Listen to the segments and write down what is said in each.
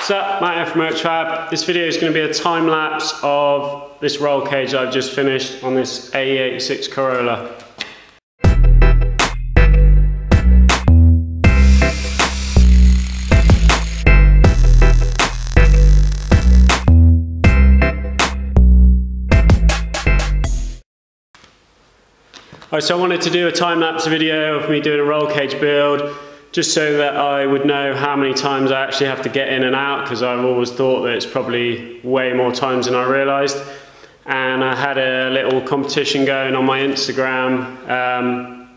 What's up, here from Fab. This video is going to be a time lapse of this roll cage I've just finished on this AE86 Corolla. Alright, so I wanted to do a time lapse video of me doing a roll cage build just so that I would know how many times I actually have to get in and out because I've always thought that it's probably way more times than I realised. And I had a little competition going on my Instagram um,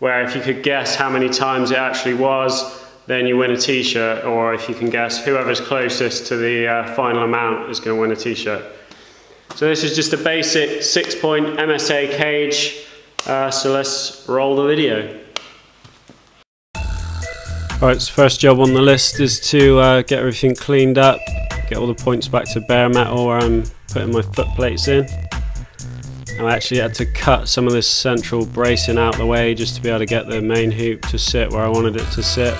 where if you could guess how many times it actually was, then you win a t-shirt, or if you can guess whoever's closest to the uh, final amount is going to win a t-shirt. So this is just a basic six-point MSA cage, uh, so let's roll the video. Alright, so first job on the list is to uh, get everything cleaned up, get all the points back to bare metal where I'm putting my foot plates in. I actually had to cut some of this central bracing out the way just to be able to get the main hoop to sit where I wanted it to sit.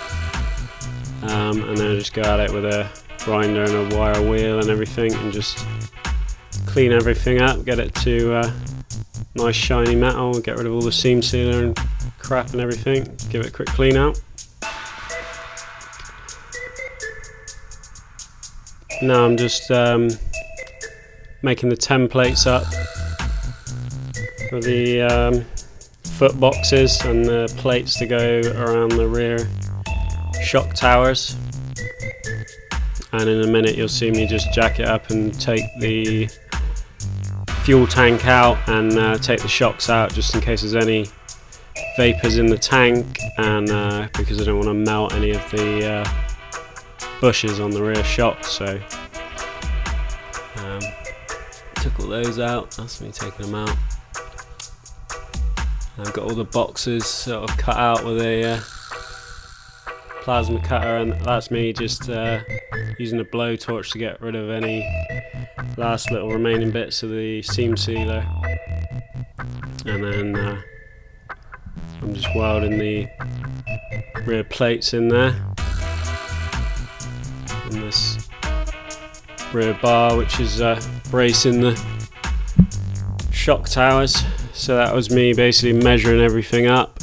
Um, and then I just go at it with a grinder and a wire wheel and everything and just clean everything up, get it to uh, nice shiny metal, get rid of all the seam sealer and crap and everything, give it a quick clean out. Now I'm just um, making the templates up for the um, foot boxes and the plates to go around the rear shock towers. And in a minute you'll see me just jack it up and take the fuel tank out and uh, take the shocks out just in case there's any vapors in the tank and uh, because I don't want to melt any of the uh, bushes on the rear shock so um, took all those out that's me taking them out. I've got all the boxes sort of cut out with a uh, plasma cutter and that's me just uh, using a blowtorch to get rid of any last little remaining bits of the seam sealer. And then uh, I'm just welding the rear plates in there this rear bar which is uh, bracing the shock towers. So that was me basically measuring everything up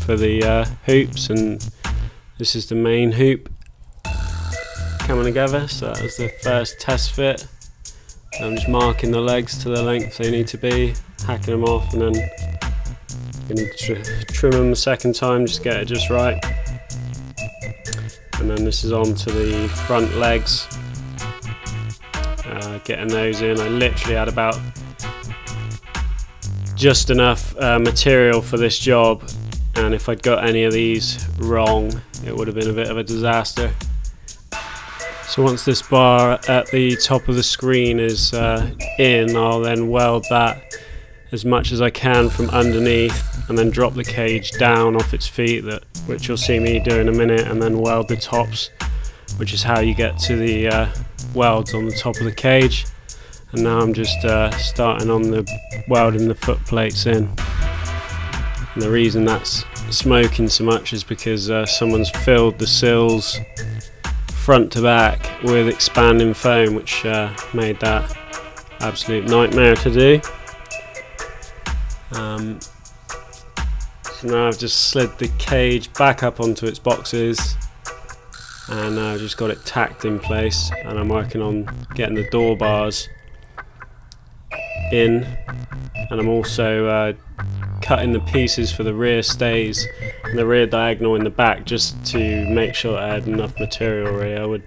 for the uh, hoops and this is the main hoop coming together. So that was the first test fit. I'm just marking the legs to the length they need to be hacking them off and then going to tr trim them the second time just get it just right and then this is on to the front legs. Uh, getting those in. I literally had about just enough uh, material for this job and if I'd got any of these wrong it would have been a bit of a disaster. So once this bar at the top of the screen is uh, in I'll then weld that as much as I can from underneath and then drop the cage down off its feet that which you'll see me do in a minute and then weld the tops which is how you get to the uh, welds on the top of the cage. And now I'm just uh, starting on the welding the foot plates in. And the reason that's smoking so much is because uh, someone's filled the sills front to back with expanding foam which uh, made that absolute nightmare to do. Um, now I've just slid the cage back up onto its boxes. And I've just got it tacked in place. And I'm working on getting the door bars in. And I'm also uh, cutting the pieces for the rear stays and the rear diagonal in the back just to make sure I had enough material really. I would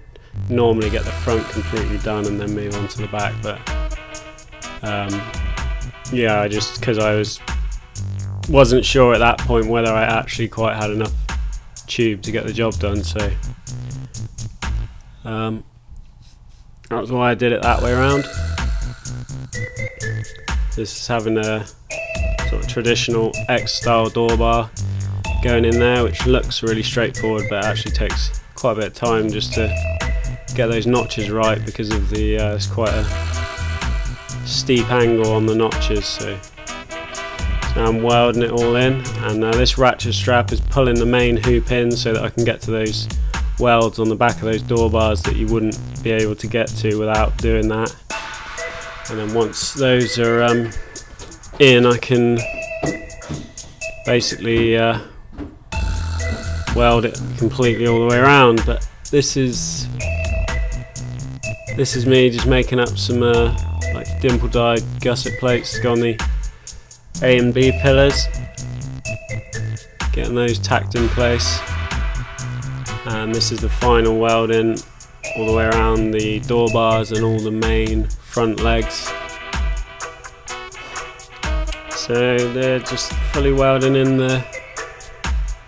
normally get the front completely done and then move on to the back but um, yeah I just because I was wasn't sure at that point whether I actually quite had enough tube to get the job done so um, that was why I did it that way around. This is having a sort of traditional X style door bar going in there which looks really straightforward but actually takes quite a bit of time just to get those notches right because of the uh, it's quite a steep angle on the notches so, I'm welding it all in and uh, this ratchet strap is pulling the main hoop in so that I can get to those welds on the back of those door bars that you wouldn't be able to get to without doing that. And then once those are um, in, I can basically uh, weld it completely all the way around. But this is this is me just making up some uh, like dimple died gusset plates to go on the A and B pillars, getting those tacked in place. And this is the final welding all the way around the door bars and all the main front legs. So they're just fully welding in the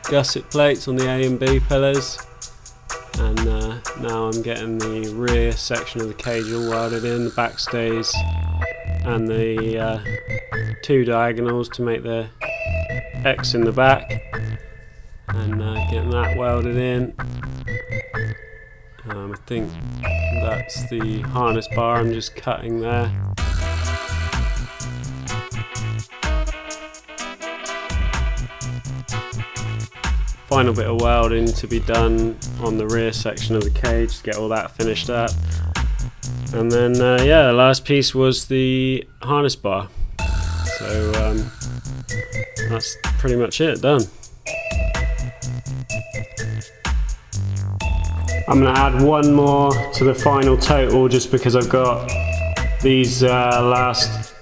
gusset plates on the A and B pillars and uh, now I'm getting the rear section of the cage all welded in, the back stays and the uh, two diagonals to make the X in the back and uh, getting that welded in. Um, I think that's the harness bar I'm just cutting there. final bit of welding to be done on the rear section of the cage to get all that finished up. And then, uh, yeah, the last piece was the harness bar. So um, that's pretty much it, done. I'm to add one more to the final total just because I've got these uh, last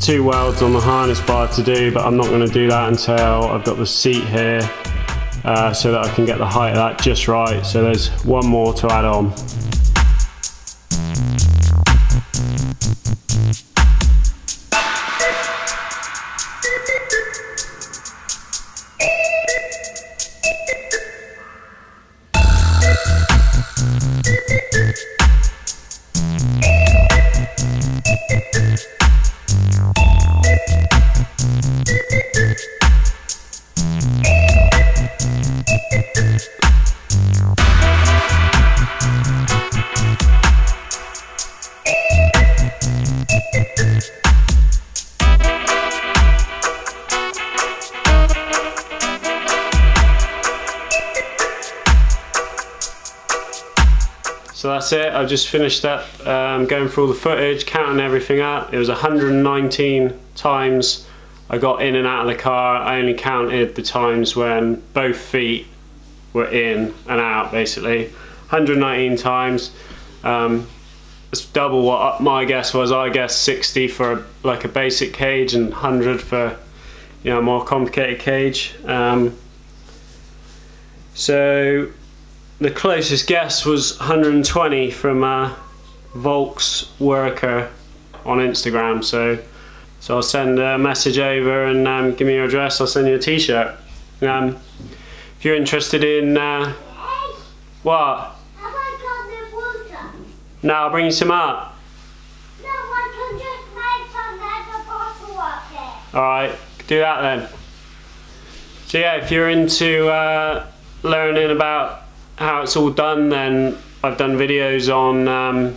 two welds on the harness bar to do, but I'm not going to do that until I've got the seat here uh, so that I can get the height of that just right. So there's one more to add on. you that's it, I've just finished up um, going through all the footage, counting everything up. It was 119 times I got in and out of the car. I only counted the times when both feet were in and out basically. 119 times. Um, it's double what my guess was. I guess 60 for a, like a basic cage and 100 for you know a more complicated cage. Um, so the closest guess was 120 from uh, Volks Worker on Instagram. So, so I'll send a message over and um, give me your address. I'll send you a T-shirt. Um, if you're interested in uh, what? No, I'll bring you some up. No, I can just make some. There's a bottle up here. All right, do that then. So yeah, if you're into uh, learning about how it's all done, then I've done videos on um,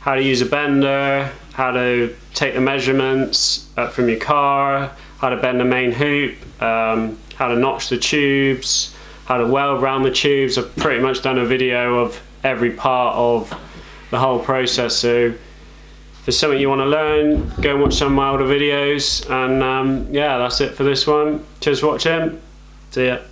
how to use a bender, how to take the measurements uh, from your car, how to bend the main hoop, um, how to notch the tubes, how to weld around the tubes. I've pretty much done a video of every part of the whole process. So if there's something you want to learn, go and watch some of my older videos. And um, yeah, that's it for this one. Cheers for watching. See ya.